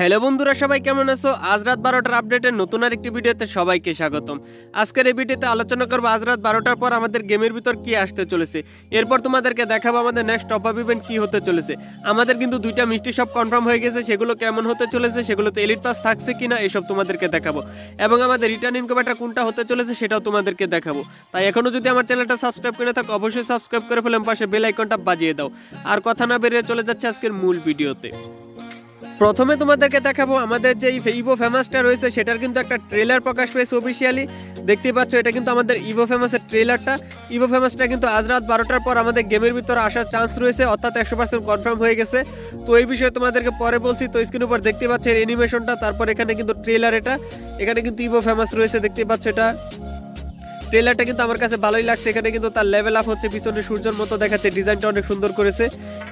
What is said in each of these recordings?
Hello বন্ধুরা, সবাই কেমন আছো? আজ রাত বারোটার আপডেটের নতুন আর একটি ভিডিওতে সবাইকে স্বাগতম। আজকের এই ভিডিওতে আলোচনা করব আজ রাত বারোটার পর আমাদের গেমের ভিতর কি আসতে চলেছে। এরপর তোমাদেরকে দেখাবো আমাদের নেক্সট টপ আপ ইভেন্ট কি হতে চলেছে। আমাদের কিন্তু দুইটা মিষ্টি সব কনফার্ম হয়ে গেছে, সেগুলো কেমন হতে চলেছে, সেগুলোতে এলিট পাস থাকছে কিনা, এসব তোমাদেরকে দেখাবো। এবং আমাদের রিটার্ন ইনকোভেটার কোনটা হতে চলেছে, সেটাও তোমাদেরকে দেখাবো। তাই এখনও যদি আমার চ্যানেলটা সাবস্ক্রাইব করে থাকো, অবশ্যই সাবস্ক্রাইব করে ফেলাম পাশে বেল আইকনটা বাজিয়ে দাও। আর কথা না বেরিয়ে চলে যাচ্ছে আজকের মূল ভিডিওতে। প্রথমে তোমাদেরকে দেখাবো আমাদের যে ইভো ফেমাসটা রয়েছে, সেটার কিন্তু একটা ট্রেলার প্রকাশ পেয়েছে অফিসিয়ালি দেখতে পাচ্ছ, এটা কিন্তু আমাদের ইভো ফেমাসের ট্রেলারটা ইভো ফেমাসটা কিন্তু আজ রাত বারোটার পর আমাদের গেমের ভিতরে আসার চান্স রয়েছে, অর্থাৎ একশো পার্সেন্ট কনফার্ম হয়ে গেছে। তো এই বিষয়ে তোমাদেরকে পরে বলছি, তো স্ক্রিন উপর দেখতে পাচ্ছ এর অ্যানিমেশনটা তারপর এখানে কিন্তু ট্রেলার এটা এখানে কিন্তু ইভো ফেমাস রয়েছে, দেখতে পাচ্ছ এটা। ট্রেলারটা কিন্তু আমার কাছে ভালোই লাগছে। এখানে কিন্তু তার লেভেল আপ হচ্ছে, পিছনে সূর্যের মতো দেখাচ্ছে ডিজাইনটা অনেক সুন্দর করেছে।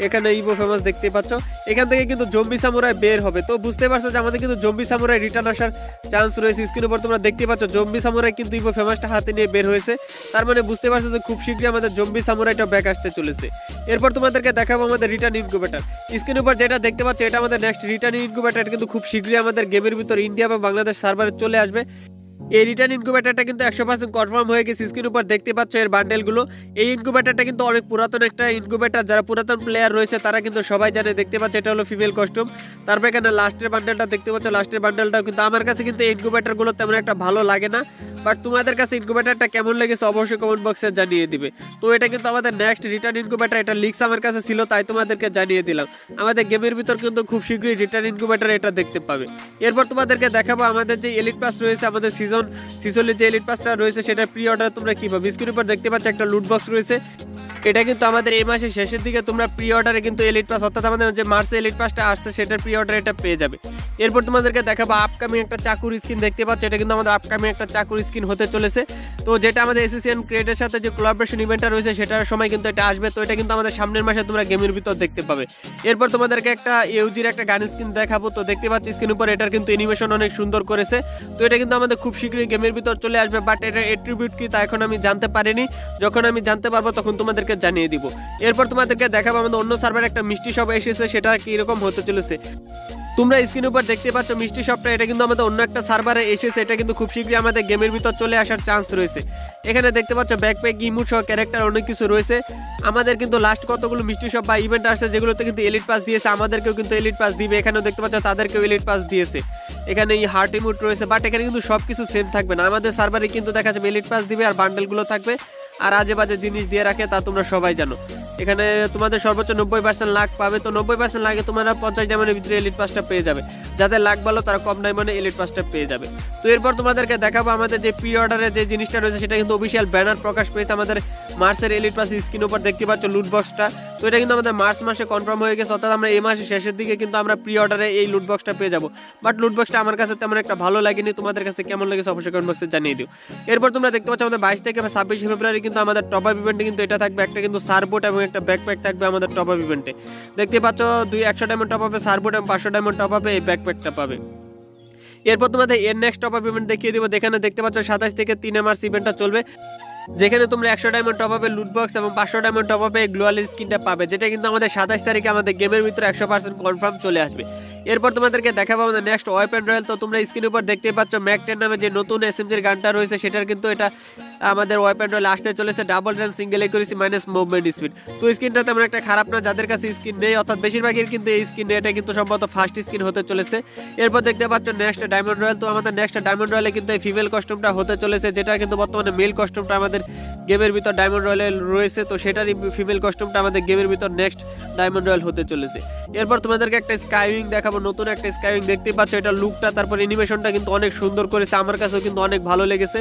এখানে ইভো ফেমাস দেখতে পাচ্ছ। এখান থেকে কিন্তু জম্বি সামুরাই বের হবে। তো বুঝতে পারছ যে আমাদের কিন্তু জম্বি সামুরাই রিটার্ন আসার চান্স রয়েছে। স্ক্রিন উপর তোমরা দেখতে পাচ্ছ জম্বি সামুরাই কিন্তু ইভো ফেমাসটা হাতে নিয়ে বের হয়েছে। তার মানে বুঝতে পারছ যে খুব শীঘ্রই আমাদের জম্বি সামুরাইটা ব্যাক আসতে চলেছে। এরপর তোমাদেরকে দেখাবো আমাদের রিটার্ন ইনকুবেটার স্ক্রিন উপর যেটা দেখতে পাচ্ছ, এটা আমাদের নেক্সট রিটার্ন ইনকুবেটার কিন্তু খুব শীঘ্রই আমাদের গেমের ভিতর ইন্ডিয়া বা বাংলাদেশ সার্ভারে চলে আসবে। এই রিটার্ন ইনকুবেটারটা কিন্তু একশো পার্সেন্ট কনফার্ম হয়ে গেছে। স্ক্রিন উপর দেখতে পাচ্ছ এর বান্ডেলগুলো এই ইনকুবেটারটা কিন্তু অনেক পুরাতন একটা ইনকুবেটার যারা পুরাতন প্লেয়ার রয়েছে, তারা কিন্তু সবাই জানে, দেখতে পাচ্ছে এটা হলো ফিমেল কস্টিউম তারপর এখানে লাস্টের বান্ডেলটা দেখতে পাচ্ছ। লাস্টের বান্ডেলটাও কিন্তু আমার কাছে কিন্তু এই ইনকুবেটারগুলো তেমন একটা ভালো লাগে না। বাট তোমাদের কাছে ইনকুবেটারটা কেমন লেগেছে, অবশ্যই কমেন্ট বক্সে জানিয়ে দিবে। তো এটা কিন্তু আমাদের নেক্সট রিটার্ন ইনকুবেটার এটা লিক্স আমার কাছে ছিল, তাই তোমাদেরকে জানিয়ে দিলাম। আমাদের গেমের ভিতর কিন্তু খুব শীঘ্রই রিটার্ন ইনকুবেটার এটা দেখতে পাবে। এরপর তোমাদেরকে দেখাবো আমাদের যে এলিট পাস রয়েছে, আমাদের সিজন সিজনের যে এলিট পাসটা রয়েছে সেটা প্রি অর্ডার তোমরা কীভাবে? পাবে স্ক্রিন উপর দেখতে পাচ্ছ একটা লুট বক্স রয়েছে। এটা কিন্তু আমাদের এই মাসের শেষের দিকে তোমরা প্রি অর্ডারে কিন্তু এলিট পাস অর্থাৎ আমাদের যে মার্চে এলিট পাসটা আসছে, সেটার প্রি অর্ডার এটা পেয়ে যাবে। এরপর তোমাদেরকে দেখাবো আপকামিং একটা চাকুর স্কিন দেখতে পাচ্ছ, এটা কিন্তু আমাদের আপকামিং একটা চাকুর স্কিন হতে চলেছে। তো যেটা আমাদের এসিসিয়ান ক্রিয়েটের সাথে যে কোলাবরেশন ইভেন্টটা রয়েছে, সেটার সময় কিন্তু এটা আসবে। তো এটা কিন্তু আমাদের সামনের মাসে তোমরা গেমের ভিতর দেখতে পাবে। এরপর তোমাদেরকে একটা ইউজির একটা গান স্কিন দেখাবো। তো দেখতে পাচ্ছি স্ক্রিন উপর এটার কিন্তু অ্যানিমেশন অনেক সুন্দর করেছে। তো এটা কিন্তু আমাদের খুব শীঘ্রই গেমের ভিতর চলে আসবে বাট এটার এট্রিবিউট কি তা এখন আমি জানতে পারিনি। যখন আমি জানতে পারব, তখন তোমাদেরকে জানিয়ে দিব। এরপর তোমাদেরকে দেখাবো আমাদের অন্য সার্ভার একটা মিষ্টি শপ এসেছে, সেটা কীরকম হতে চলেছে। তোমরা স্ক্রিন উপর দেখতে পাচ্ছ মিষ্টি শপটা এটা কিন্তু আমাদের অন্য একটা সার্ভারে এসেছে, এটা কিন্তু খুব শীঘ্রই আমাদের গেমের ভিতর চলে আসার চান্স রয়েছে। এখানে দেখতে পাচ্ছ ব্যাকপ্যাক ইমুট সহ ক্যারেক্টার অনেক কিছু রয়েছে। আমাদের কিন্তু লাস্ট কতগুলো মিষ্টি শপ বা ইভেন্ট আসছে, যেগুলোতে কিন্তু এলিট পাস দিয়েছে, আমাদেরকেও কিন্তু এলিট পাস দিবে। এখানেও দেখতে পাচ্ছ তাদেরকেও এলিট পাস দিয়েছে। এখানে এই হার্ট ইমুট রয়েছে বাট এখানে কিন্তু সব কিছু সেম থাকবে না। আমাদের সার্ভারে কিন্তু দেখা যাবে এলিট পাস দিবে আর বান্ডেলগুলো থাকবে। আর আজে বাজে জিনিস দিয়ে রাখে তা তোমরা সবাই জানো। এখানে তোমাদের সর্বোচ্চ নব্বই পার্সেন্ট লাখ পাবে, তো নব্বই পার্সেন্ট লাগে তোমরা পঞ্চাশ ডায়মন্ডের ভিতরে এলিট পাসটা পেয়ে যাবে। যাদের লাখ ভালো, তারা কম ডায়মন্ডে এলিট পাসটা পেয়ে যাবে। তো এরপর তোমাদেরকে দেখাবো আমাদের যে প্রি অর্ডারে যে জিনিসটা রয়েছে, সেটা কিন্তু অফিসিয়াল ব্যানার প্রকাশ পেয়েছে আমাদের মার্চের এলিট পাস স্ক্রিন উপর। দেখতে পাচ্ছ লুটবক্সটা তো এটা কিন্তু আমাদের মার্চ মাসে কনফার্ম হয়ে গেছে, অর্থাৎ আমরা এই মাসের শেষের দিকে কিন্তু আমরা প্রি অর্ডারে এই লুটবক্সটা পেয়ে যাব। বাট লুটবক্সটা আমার কাছে তেমন একটা ভালো লাগেনি, তোমাদের কাছে কেমন লেগেছে অবশ্যই কমেন্ট বক্সে জানিয়ে দিও। এরপর তোমরা দেখতে পাচ্ছ আমাদের বাইশ থেকে ছাব্বিশে ফেব্রুয়ারি কিন্তু আমাদের টপ আপ ইভেন্টে কিন্তু এটা থাকবে, একটা কিন্তু সারবোট এবং একটা ব্যাকপ্যাক থাকবে আমাদের টপ আপ ইভেন্টে দেখতে পাচ্ছ, দুই একশো ডায়মন্ড টপ আপে সার্ভো ডায়মন্ড পাঁচশো ডায়মন্ড টপ আপে এই ব্যাকপ্যাকটা পাবে। এরপর তোমাদের এর নেক্সট টপ আপ ইভেন্ট দেখিয়ে দেবো। যেখানে দেখতে পাচ্ছ সাতাশ থেকে তিন মার্চ ইভেন্টটা চলবে। যেখানে তোমরা একশো ডায়মন্ড টপ আপে লুটবক্স এবং পাঁচশো ডায়মন্ড টপ আপে গ্লোয়ালের স্কিনটা পাবে, যেটা কিন্তু আমাদের সাতাশ তারিখে আমাদের গেমের ভিতরে একশো পার্সেন্ট কনফার্ম চলে আসবে। এরপর তোমাদেরকে দেখাবো আমাদের নেক্সট ওয়েপেন রয়েল তো তোমরা স্ক্রিনের উপর দেখতে পাচ্ছ ম্যাকটেন নামে যে নতুন এসএমজির গানটা রয়েছে, সেটার কিন্তু এটা আমাদের ওয়েপেন রয়েল আসতে চলেছে। Double run single accuracy minus movement speed তো স্ক্রিনটা তেমন একটা খারাপ না, যাদের কাছে স্ক্রিন নেই, অর্থাৎ বেশিরভাগের কিন্তু এই স্ক্রিন এটা কিন্তু সম্ভবত ফার্স্ট স্ক্রিন হতে চলেছে। এরপর দেখতে পাচ্ছ নেক্সট ডায়মন্ড রয়েল তো আমাদের নেক্সট ডায়মন্ড রয়েলে কিন্তু এই ফিমেল কস্টিউমটা হতে চলেছে যেটা কিন্তু বর্তমানে মেল কস্টিউমটা আমাদের গেমের ভিতর ডায়মন্ড রয়েলে রয়েছে। তো সেটারই ফিমেল কস্টিউমটা আমাদের গেমের ভিতর নেক্সট ডায়মন্ড রয়েল হতে চলেছে। এরপর তোমাদেরকে একটা স্কাইউইং দেখাবো নতুন একটা স্কাইউইং দেখতে পাচ্ছ, এটা লুকটা তারপর অ্যানিমেশনটা কিন্তু অনেক সুন্দর করেছে, আমার কাছেও কিন্তু অনেক ভালো লেগেছে।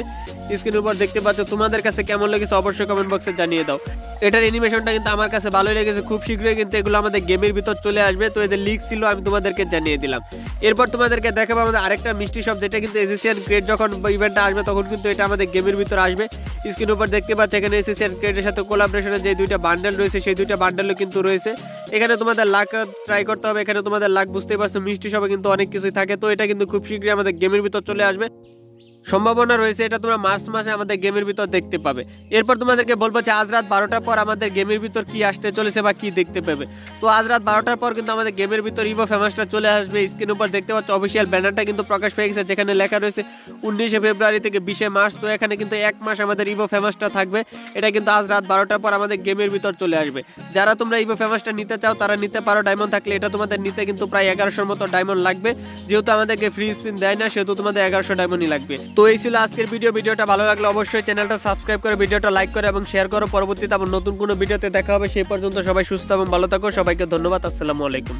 স্ক্রিনের উপর দেখতে পাচ্ছ, তোমাদের কাছে কেমন লেগেছে অবশ্যই কমেন্ট বক্সে জানিয়ে দাও। এটার অ্যানিমেশনটা কিন্তু আমার কাছে ভালোই লেগেছে, খুব শীঘ্রই কিন্তু এগুলো আমাদের গেমের ভিতর চলে আসবে, তো এদের লিক ছিল, আমি তোমাদেরকে জানিয়ে দিলাম। এরপর তোমাদেরকে দেখাবো আমাদের আরেকটা মিষ্টি শপ যেটা কিন্তু এসিসিয়ান ক্রেড যখন ইভেন্টটা আসবে, তখন কিন্তু এটা আমাদের গেমের ভিতর আসবে। স্ক্রিন উপর দেখতে পাচ্ছ, এখানে এসিসিয়ান ক্রেডের সাথে কোলাবরেশনের যে দুইটা বান্ডেল রয়েছে, সেই দুইটা বান্ডেলও কিন্তু রয়েছে। এখানে তোমাদের লাক ট্রাই করতে হবে, এখানে তোমাদের লাক বুঝতেই পারছ, মিষ্টি সবে কিন্তু অনেক কিছুই থাকে, তো এটা কিন্তু খুব শীঘ্রই আমাদের গেমের ভিতর চলে আসবে। সম্ভাবনা রয়েছে, এটা তোমরা মার্চ মাসে আমাদের গেমের ভিতর দেখতে পাবে। এরপর তোমাদেরকে বলব যে আজ রাত বারোটার পর আমাদের গেমের ভিতর কি আসতে চলেছে বা কি দেখতে পাবে। তো আজ রাত বারোটার পর কিন্তু আমাদের গেমের ভিতর ইভো ফেমাসটা চলে আসবে। স্ক্রিন উপর দেখতে পাচ্ছ অফিসিয়াল ব্যানারটা কিন্তু প্রকাশ পেয়ে গেছে, যেখানে লেখা রয়েছে উনিশে ফেব্রুয়ারি থেকে বিশে মার্চ। তো এখানে কিন্তু এক মাস আমাদের ইভো ফেমাসটা থাকবে। এটা কিন্তু আজ রাত বারোটার পর আমাদের গেমের ভিতর চলে আসবে। যারা তোমরা ইভো ফেমাসটা নিতে চাও, তারা নিতে পারো ডায়মন্ড থাকলে। এটা তোমাদের নিতে কিন্তু প্রায় এগারোশোর মতো ডায়মন্ড লাগবে। যেহেতু আমাদেরকে ফ্রি স্পিন দেয় না, সেহেতু তোমাদের এগারোশো ডায়মন্ডই লাগবে। তো এই ছিল আজকের ভিডিও। ভিডিওটা ভালো লাগলে অবশ্যই চ্যানেলটা সাবস্ক্রাইব করে, ভিডিওটা লাইক করে এবং শেয়ার করো। পরবর্তীতে আবার নতুন কোনো ভিডিওতে দেখা হবে, সেই পর্যন্ত সবাই সুস্থ এবং ভালো থাকো। সবাইকে ধন্যবাদ, আসসালামু আলাইকুম।